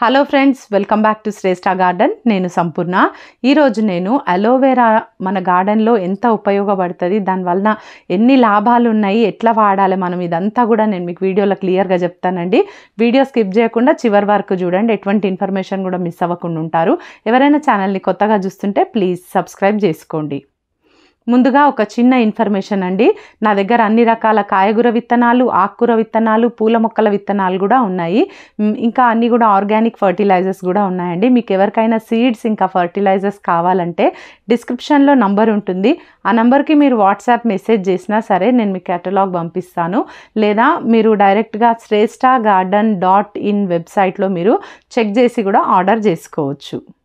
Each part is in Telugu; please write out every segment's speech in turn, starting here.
Hello friends welcome back to Shreshtha garden నేను సంపూర్ణ. ఈరోజు నేను అలోవెరా మన గార్డెన్లో ఎంత ఉపయోగపడుతుంది దానివల్ల ఎన్ని లాభాలు ఉన్నాయి ఎట్లా వాడాలి మనం ఇదంతా కూడా నేను మీకు వీడియోలో క్లియర్గా చెప్తానండి. వీడియో స్కిప్ చేయకుండా చివరి వరకు చూడండి ఎటువంటి ఇన్ఫర్మేషన్ కూడా మిస్ అవ్వకుండా ఉంటారు. ఎవరైనా ఛానల్ని కొత్తగా చూస్తుంటే ప్లీజ్ సబ్స్క్రైబ్ చేసుకోండి. ముందుగా ఒక చిన్న ఇన్ఫర్మేషన్ అండి. నా దగ్గర అన్ని రకాల కాయగూర విత్తనాలు ఆకుకూర విత్తనాలు పూల మొక్కల విత్తనాలు కూడా ఉన్నాయి. ఇంకా అన్ని కూడా ఆర్గానిక్ ఫర్టిలైజర్స్ కూడా ఉన్నాయండి. మీకు ఎవరికైనా సీడ్స్ ఇంకా ఫర్టిలైజర్స్ కావాలంటే డిస్క్రిప్షన్లో నంబర్ ఉంటుంది. ఆ నంబర్కి మీరు వాట్సాప్ మెసేజ్ చేసినా సరే నేను మీ కేటలాగ్ పంపిస్తాను. లేదా మీరు డైరెక్ట్గా శ్రేష్ఠ గార్డెన్ డాట్ ఇన్ వెబ్సైట్లో మీరు చెక్ చేసి కూడా ఆర్డర్ చేసుకోవచ్చు.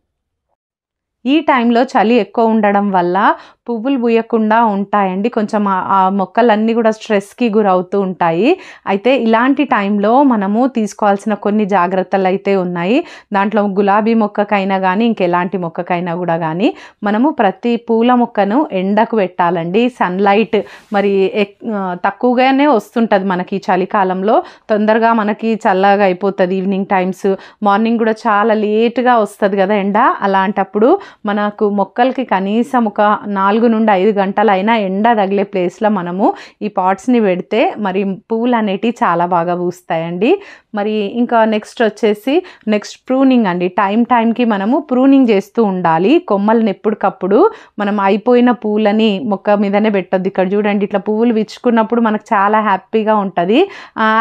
ఈ టైంలో చలి ఎక్కువ ఉండడం వల్ల పువ్వులు పూయకుండా ఉంటాయండి. కొంచెం ఆ- మొక్కలన్నీ కూడా స్ట్రెస్కి గురవుతూ ఉంటాయి. అయితే ఇలాంటి టైంలో మనము తీసుకోవాల్సిన కొన్ని జాగ్రత్తలు అయితే ఉన్నాయి. దాంట్లో గులాబీ మొక్కకైనా కానీ ఇంకెలాంటి మొక్కకైనా కూడా కానీ మనము ప్రతి పూల మొక్కను ఎండకు పెట్టాలండి. సన్లైట్ మరి ఎక్- తక్కువగానే వస్తుంటుంది మనకి చలికాలంలో. తొందరగా మనకి చల్లగా అయిపోతుంది ఈవినింగ్ టైమ్స్. మార్నింగ్ కూడా చాలా లేట్గా వస్తుంది కదా ఎండ. అలాంటప్పుడు మనకు మొక్కలకి కనీసం ఒక నాలుగు నుండి ఐదు గంటలైనా ఎండ తగిలే ప్లేస్లో మనము ఈ పాట్స్ని పెడితే మరి పువ్వులు అనేటివి చాలా బాగా పూస్తాయండి. మరి ఇంకా నెక్స్ట్ వచ్చేసి నెక్స్ట్ ప్రూనింగ్ అండి. టైం టైంకి మనము ప్రూనింగ్ చేస్తూ ఉండాలి. కొమ్మల్ని ఎప్పటికప్పుడు మనం అయిపోయిన పూలని మొక్క మీదనే పెట్టద్దు. ఇక్కడ చూడండి ఇట్లా పువ్వులు విచ్చుకున్నప్పుడు మనకు చాలా హ్యాపీగా ఉంటుంది.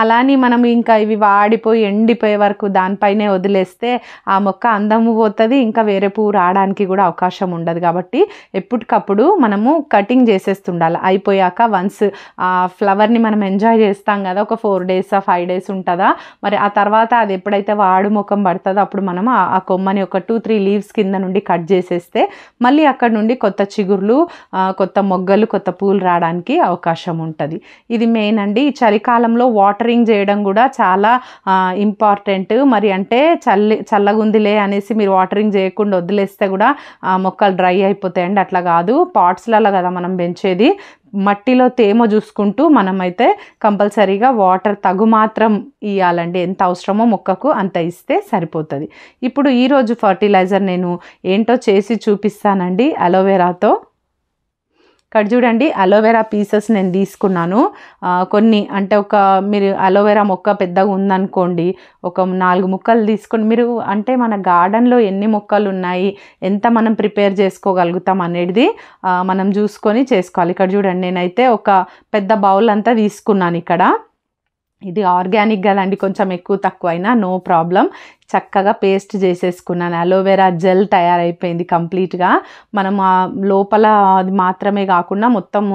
అలానే మనం ఇంకా ఇవి వాడిపోయి ఎండిపోయే వరకు దానిపైనే వదిలేస్తే ఆ మొక్క అందము పోతుంది ఇంకా వేరే పువ్వు రావడానికి కూడా అవకాశం ఉండదు కాబట్టి ఎప్పటికప్పుడు మనము కటింగ్ చేసేస్తుండాలి. అయిపోయాక వన్స్ ఆ ఫ్లవర్ని మనం ఎంజాయ్ చేస్తాం కదా ఒక ఫోర్ డేస్ ఫైవ్ డేస్ ఉంటుందా? మరి ఆ తర్వాత అది ఎప్పుడైతే వాడు ముఖం పడుతుందో అప్పుడు మనం ఆ కొమ్మని ఒక టూ త్రీ లీవ్స్ కింద నుండి కట్ చేసేస్తే మళ్ళీ అక్కడ నుండి కొత్త చిగుర్లు కొత్త మొగ్గలు కొత్త పూలు రావడానికి అవకాశం ఉంటుంది. ఇది మెయిన్ అండి. ఈ చలికాలంలో వాటరింగ్ చేయడం కూడా చాలా ఇంపార్టెంట్ మరి అంటే చల్లి చల్లగుందిలే అనేసి మీరు వాటరింగ్ చేయకుండా వదిలేస్తే కూడా ఆ మొక్కలు డ్రై అయిపోతాయండి అట్లా కాదు పాట్స్లలో కదా మనం పెంచేది. మట్టిలో తేమ చూసుకుంటూ మనమైతే కంపల్సరీగా వాటర్ తగు మాత్రం ఇవ్వాలండి ఎంత అవసరమో మొక్కకు అంత ఇస్తే సరిపోతుంది. ఇప్పుడు ఈరోజు ఫర్టిలైజర్ నేను ఏంటో చేసి చూపిస్తానండి అలోవెరాతో. ఇక్కడ చూడండి అలోవెరా పీసెస్ నేను తీసుకున్నాను. కొన్ని అంటే ఒక మీరు అలోవెరా మొక్క పెద్దగా ఉందనుకోండి ఒక నాలుగు ముక్కలు తీసుకొని మీరు అంటే మన గార్డెన్లో ఎన్ని మొక్కలు ఉన్నాయి ఎంత మనం ప్రిపేర్ చేసుకోగలుగుతాం అనేది మనం చూసుకొని చేసుకోవాలి. ఇక్కడ చూడండి నేనైతే ఒక పెద్ద బౌల్ అంతా తీసుకున్నాను ఇక్కడ. ఇది ఆర్గానిక్ కదండి కొంచెం ఎక్కువ తక్కువ అయినా నో ప్రాబ్లం చక్కగా పేస్ట్ చేసేసుకున్నాను. అలోవెరా జెల్ తయారైపోయింది కంప్లీట్గా. మనం ఆ లోపల అది మాత్రమే కాకుండా మొత్తం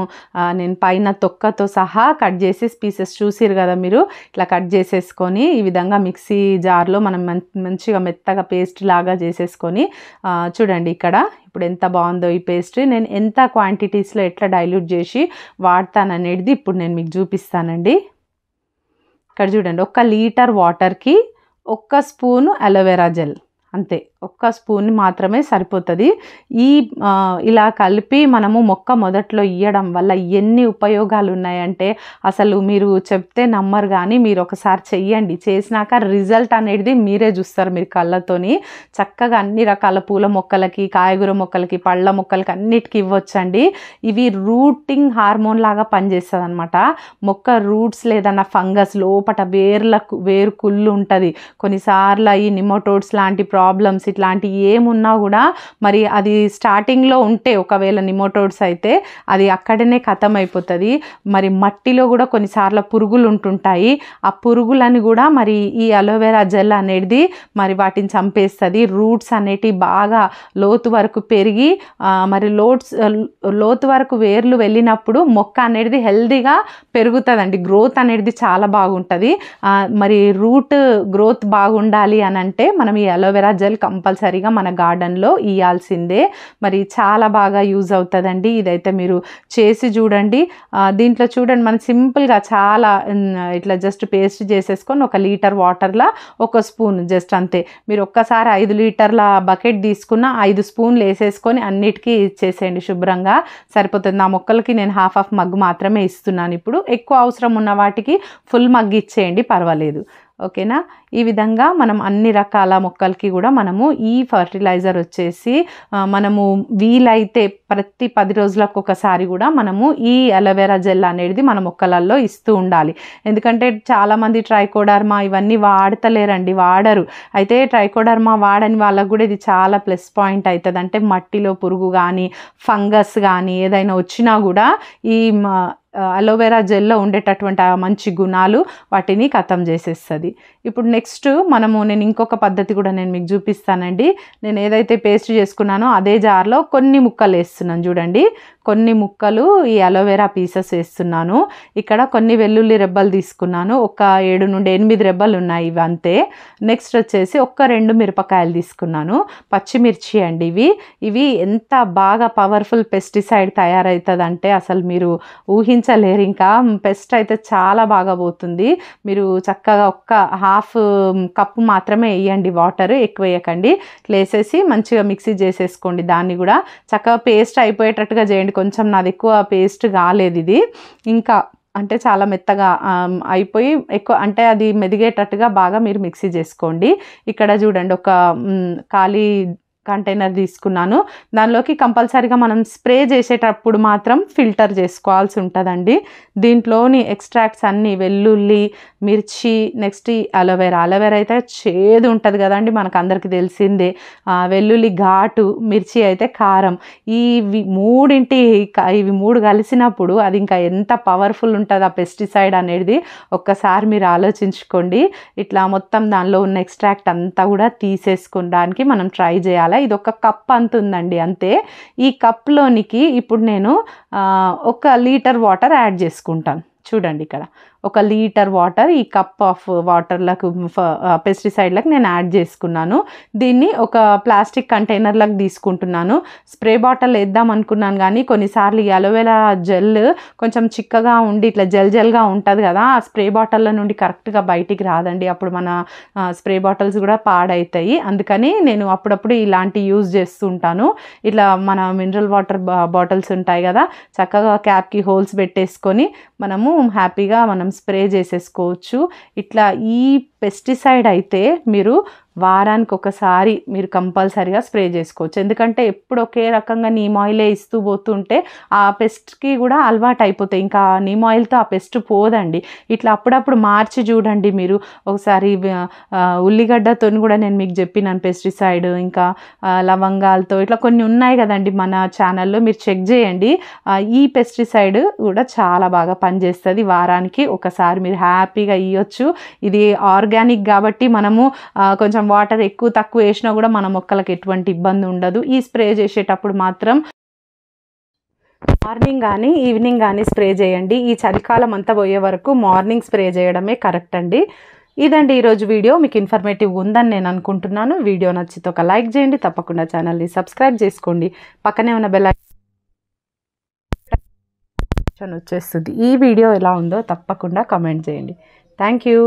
నేను పైన తొక్కతో సహా కట్ చేసి పీసెస్ చూసిరు కదా మీరు? ఇట్లా కట్ చేసేసుకొని ఈ విధంగా మిక్సీ జార్లో మనం మం- మంచిగా మెత్తగా పేస్ట్ లాగా చేసేసుకొని చూడండి ఇక్కడ ఇప్పుడు ఎంత బాగుందో ఈ పేస్ట్ నేను ఎంత క్వాంటిటీస్లో ఎట్లా డైల్యూట్ చేసి వాడతాననేది ఇప్పుడు నేను మీకు చూపిస్తానండి. ఇక్కడ చూడండి ఒక్క లీటర్ వాటర్కి ఒక్క స్పూను అలోవెరా జెల్ అంతే. ఒక్క స్పూన్ మాత్రమే సరిపోతుంది. ఈ ఇలా కలిపి మనము మొక్క మొదట్లో ఇయ్యడం వల్ల ఎన్ని ఉపయోగాలు ఉన్నాయంటే అసలు మీరు చెప్తే నమ్మరు కానీ మీరు ఒకసారి చెయ్యండి. చేసినాక రిజల్ట్ అనేది మీరే చూస్తారు మీరు కళ్ళతోని. చక్కగా అన్ని రకాల పూల మొక్కలకి కాయగూర మొక్కలకి పళ్ళ మొక్కలకి అన్నిటికీ ఇవ్వచ్చండి. ఇవి రూటింగ్ హార్మోన్ లాగా పనిచేస్తుంది అనమాట మొక్క రూట్స్ లేదన్న ఫంగస్ లోపట వేర్లకు వేరు కుళ్ళు ఉంటుంది. కొన్నిసార్లు ఈ నిమోటోడ్స్ లాంటి ప్రాబ్లమ్స్ ఇట్లాంటివి ఏమున్నా కూడా మరి అది స్టార్టింగ్లో ఉంటే ఒకవేళ నిమోటోడ్స్ అయితే అది అక్కడనే ఖతం అయిపోతుంది మరి మట్టిలో కూడా కొన్నిసార్లు పురుగులు ఉంటుంటాయి. ఆ పురుగులని కూడా మరి ఈ అలోవెరా జెల్ అనేది మరి వాటిని చంపేస్తుంది. రూట్స్ అనేటివి బాగా లోతు వరకు పెరిగి మరి లోట్స్ లోతు వరకు వేర్లు వెళ్ళినప్పుడు మొక్క అనేది హెల్దీగా పెరుగుతుందండి. గ్రోత్ అనేది చాలా బాగుంటుంది. మరి రూట్ గ్రోత్ బాగుండాలి అని అంటే మనం ఈ అలోవెరా జెల్ కంపల్సరీగా మన గార్డెన్లో ఇవ్వాల్సిందే మరి చాలా బాగా యూజ్ అవుతుందండి. ఇదైతే మీరు చేసి చూడండి. దీంట్లో చూడండి మనం సింపుల్గా చాలా ఇట్లా జస్ట్ పేస్ట్ చేసేసుకొని ఒక లీటర్ వాటర్లో ఒక స్పూన్ జస్ట్ అంతే. మీరు ఒక్కసారి ఐదు లీటర్ల బకెట్ తీసుకున్న ఐదు స్పూన్లు వేసేసుకొని అన్నిటికీ ఇచ్చేసేయండి శుభ్రంగా. సరిపోతుంది. నా మొక్కలకి నేను హాఫ్ ఆఫ్ మగ్గు మాత్రమే ఇస్తున్నాను. ఇప్పుడు ఎక్కువ అవసరం ఉన్న వాటికి ఫుల్ మగ్గు ఇచ్చేయండి పర్వాలేదు. ఓకేనా? ఈ విధంగా మనం అన్ని రకాల మొక్కలకి కూడా మనము ఈ ఫర్టిలైజర్ వచ్చేసి మనము వీలైతే ప్రతి పది రోజులకు ఒకసారి కూడా మనము ఈ అలోవెరా జెల్ అనేది మన మొక్కలలో ఇస్తూ ఉండాలి. ఎందుకంటే చాలామంది ట్రైకోడర్మా ఇవన్నీ వాడతలేరండి వాడరు. అయితే ట్రైకోడర్మా వాడని వాళ్ళకు కూడా ఇది చాలా ప్లస్ పాయింట్ అవుతుంది అంటే మట్టిలో పురుగు కానీ ఫంగస్ కానీ ఏదైనా వచ్చినా కూడా ఈ మ- అలోవెరా జెల్లో ఉండేటటువంటి ఆ మంచి గుణాలు వాటిని ఖతం చేసేస్తుంది. ఇప్పుడు నెక్స్ట్ మనము నేను ఇంకొక పద్ధతి కూడా నేను మీకు చూపిస్తానండి. నేను ఏదైతే పేస్ట్ చేసుకున్నానో అదే జార్లో కొన్ని ముక్కలు వేస్తున్నాను చూడండి. కొన్ని ముక్కలు ఈ అలోవెరా పీసెస్ వేస్తున్నాను. ఇక్కడ కొన్ని వెల్లుల్లి రెబ్బలు తీసుకున్నాను. ఒక ఏడు నుండి ఎనిమిది రెబ్బలు ఉన్నాయి ఇవి అంతే. నెక్స్ట్ వచ్చేసి ఒక్క రెండు మిరపకాయలు తీసుకున్నాను. పచ్చిమిర్చి అండి ఇవి. ఇవి ఎంత బాగా పవర్ఫుల్ పెస్టిసైడ్ తయారవుతుంది అంటే అసలు మీరు ఊహించలేరు. ఇంకా పెస్ట్ అయితే చాలా బాగా పోతుంది. మీరు చక్కగా ఒక్క హాఫ్ కప్పు మాత్రమే వేయండి వాటర్ ఎక్కువ వేయకండి. వేసేసి మంచిగా మిక్సీ చేసేసుకోండి. దాన్ని కూడా చక్కగా పేస్ట్ అయిపోయేటట్టుగా చేయండి. కొంచెం నాది ఎక్కువ పేస్ట్ కాలేదు ఇది. ఇంకా అంటే చాలా మెత్తగా అయిపోయి ఎక్కువ అంటే అది మెదిగేటట్టుగా బాగా మీరు మిక్సీ చేసుకోండి. ఇక్కడ చూడండి ఒక ఖాళీ కంటైనర్ తీసుకున్నాను. దానిలోకి కంపల్సరీగా మనం స్ప్రే చేసేటప్పుడు మాత్రం ఫిల్టర్ చేసుకోవాల్సి ఉంటుందండి. దీంట్లోని ఎక్స్ట్రాక్ట్స్ అన్నీ వెల్లుల్లి మిర్చి నెక్స్ట్ అలోవెరా. అలోవెరా అయితే చేదు ఉంటుంది కదండి మనకు అందరికీ తెలిసిందే. వెల్లుల్లి ఘాటు మిర్చి అయితే కారం. ఈ మూడింటి ఇవి మూడు కలిసినప్పుడు అది ఇంకా ఎంత పవర్ఫుల్ ఉంటుంది ఆ పెస్టిసైడ్ అనేది ఒక్కసారి మీరు ఆలోచించుకోండి. ఇట్లా మొత్తం దానిలో ఉన్న ఎక్స్ట్రాక్ట్ అంతా కూడా తీసేసుకోవడానికి మనం ట్రై చేయాలి. ఇది ఒక కప్ అంత ఉందండి అంతే. ఈ కప్లోనికి ఇప్పుడు నేను ఒక లీటర్ వాటర్ యాడ్ చేసుకుంటాను. చూడండి ఇక్కడ. ఒక లీటర్ వాటర్ ఈ కప్ ఆఫ్ వాటర్లకు పెస్టిసైడ్లకు నేను యాడ్ చేసుకున్నాను. దీన్ని ఒక ప్లాస్టిక్ కంటైనర్లకు తీసుకుంటున్నాను. స్ప్రే బాటిల్ వేద్దాం అనుకున్నాను కానీ కొన్నిసార్లు ఈ అలోవెరా జెల్ కొంచెం చిక్కగా ఉండి ఇట్లా జెల్ జెల్గా ఉంటుంది కదా ఆ స్ప్రే బాటిల్లో నుండి కరెక్ట్గా బయటికి రాదండి. అప్పుడు మన స్ప్రే బాటిల్స్ కూడా పాడవుతాయి అందుకని నేను అప్పుడప్పుడు ఇలాంటి యూజ్ చేస్తుంటాను. ఇట్లా మన మినరల్ వాటర్ బాటిల్స్ ఉంటాయి కదా చక్కగా క్యాప్కి హోల్స్ పెట్టేసుకొని మనము హ్యాపీగా మనం స్ప్రే చేసేసుకోవచ్చు. ఇట్లా ఈ పెస్టిసైడ్ అయితే మీరు వారానికి ఒకసారి మీరు కంపల్సరీగా స్ప్రే చేసుకోవచ్చు. ఎందుకంటే ఎప్పుడు ఒకే రకంగా నీమ్ ఆయిలే ఇస్తూ పోతుంటే ఆ పెస్ట్కి కూడా అలవాటు అయిపోతాయి ఇంకా నీమ్ ఆయిల్తో ఆ పెస్ట్ పోదండి. ఇట్లా అప్పుడప్పుడు మార్చి చూడండి మీరు. ఒకసారి ఉల్లిగడ్డతో కూడా నేను మీకు చెప్పినాను పెస్టిసైడ్ ఇంకా లవంగాలతో ఇట్లా కొన్ని ఉన్నాయి కదండి మన ఛానల్లో. మీరు చెక్ చేయండి. ఈ పెస్టిసైడ్ కూడా చాలా బాగా పనిచేస్తుంది. వారానికి ఒకసారి మీరు హ్యాపీగా ఇవ్వచ్చు ఇది ఆర్గానిక్ కాబట్టి మనము కొంచెం కొంచెం వాటర్ ఎక్కువ తక్కువ వేసినా కూడా మన మొక్కలకు ఎటువంటి ఇబ్బంది ఉండదు. ఈ స్ప్రే చేసేటప్పుడు మాత్రం మార్నింగ్ కానీ ఈవినింగ్ కానీ స్ప్రే చేయండి. ఈ చలికాలం అంతా పోయే వరకు మార్నింగ్ స్ప్రే చేయడమే కరెక్ట్ అండి. ఇదండి ఈరోజు వీడియో. మీకు ఇన్ఫర్మేటివ్ ఉందని నేను అనుకుంటున్నాను. వీడియో నచ్చితే ఒక లైక్ చేయండి. తప్పకుండా ఛానల్ని సబ్స్క్రైబ్ చేసుకోండి. పక్కనే ఉన్న బెల్ వచ్చేస్తుంది. ఈ వీడియో ఎలా ఉందో తప్పకుండా కమెంట్ చేయండి. Thank you.